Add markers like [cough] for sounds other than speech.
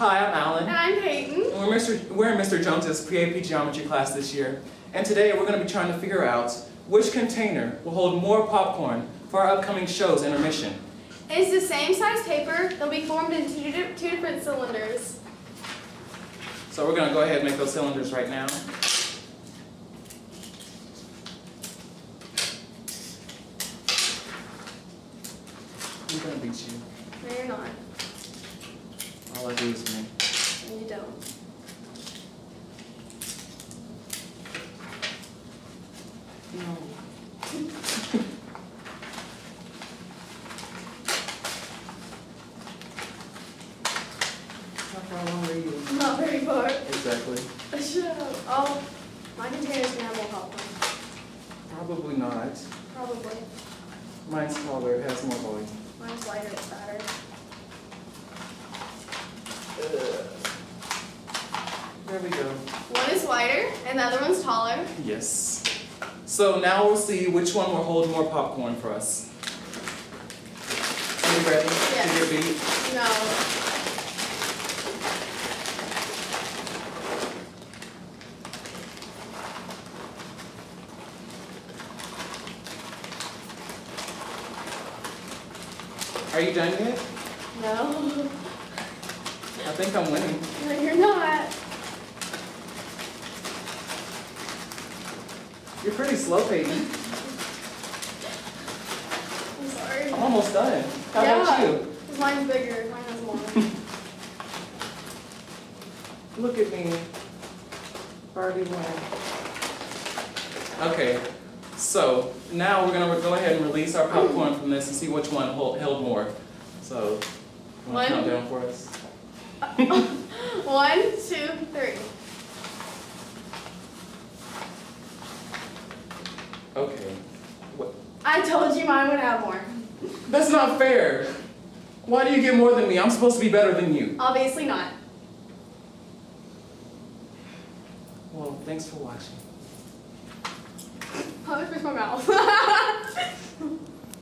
Hi, I'm Alan. And I'm Peyton. And we're, Mr. we're in Mr. Jones's PAP geometry class this year. And today we're going to be trying to figure out which container will hold more popcorn for our upcoming show's intermission. It's the same size paper. They'll be formed into two, di- two different cylinders. So we're going to go ahead and make those cylinders right now. I'm going to beat you. No, you're not. All I do is win. And you don't. No. How far along are you? Not very far. Exactly. Shut up. Oh, my container's gonna have more popcorn. Probably not. Probably. Mine's taller, it has more volume. Mine's lighter, it's fatter. There we go. One is wider, and the other one's taller. Yes. So now we'll see which one will hold more popcorn for us. Are you ready Yes. to get beat? No. Are you done yet? No. I think I'm winning. No, you're not. You're pretty slow, Peyton. I'm sorry. I'm almost done. How Yeah. about you? 'Cause mine's bigger. Mine has more. [laughs] Look at me. Barbie won. Okay, so now we're gonna go ahead and release our popcorn from this and see which one hold, held more. So, you wanna count down for us? [laughs] One, two, three. Okay. What? I told you mine would have more. That's not fair. Why do you get more than me? I'm supposed to be better than you. Obviously not. Well, thanks for watching. Probably with my mouth. [laughs]